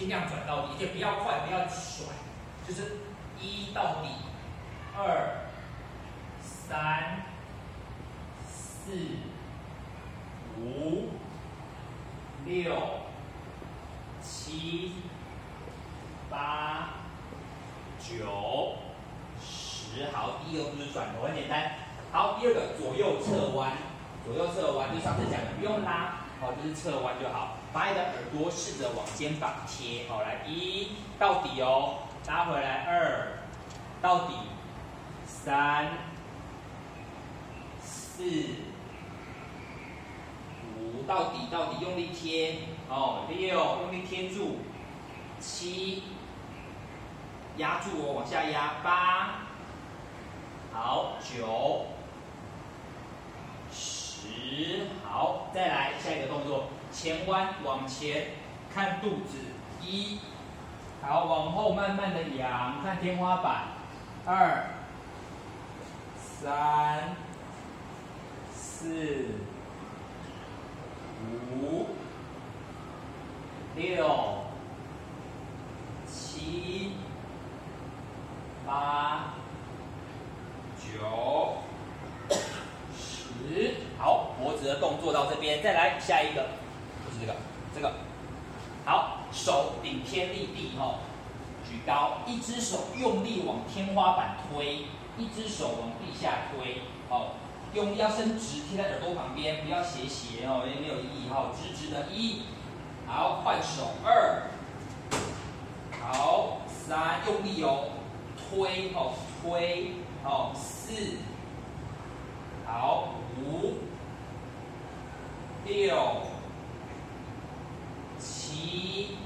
尽量转到底，就不要快，不要甩，就是一到底，二、三、四、五、六、七、八、九、十。好，第一个就是转头，很简单。好，第二个左右侧弯，左右侧弯，就上次讲的，不用拉。好，就是侧弯就好，把你的耳朵试着往肩膀贴。好，来一到底哦，拉回来二到底，三四五到底到底用力贴哦，六用力贴住，七压住哦，往下压八，好九。十好，再来下，前弯往前看肚子，一，好往后慢慢的仰看天花板，二，三，四，五，六，七，八，九。好，脖子的动作到这边，再来下一个，这个，这个，好，手顶天立地哦，举高，一只手用力往天花板推，一只手往地下推，哦，用要伸直贴在耳朵旁边，不要斜斜哦，也没有意义哈，直直的，一，好，换手二，好，三，用力哦，推哦，推哦，四。好，五、六、七、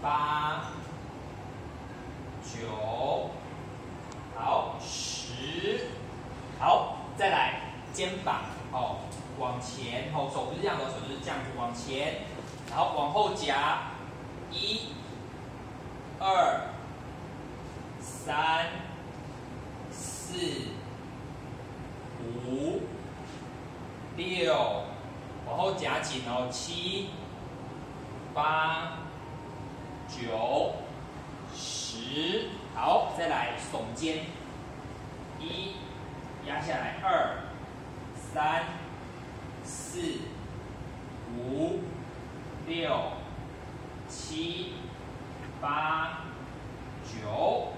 八、九，好，十，好，再来，肩膀哦，往前，哦，手不是这样的，手就是这样子往前，然后往后夹，一、二、三、四。五、六，往后夹紧哦，七、八、九、十，好，再来耸肩，一，压下来，二、三、四、五、六、七、八、九。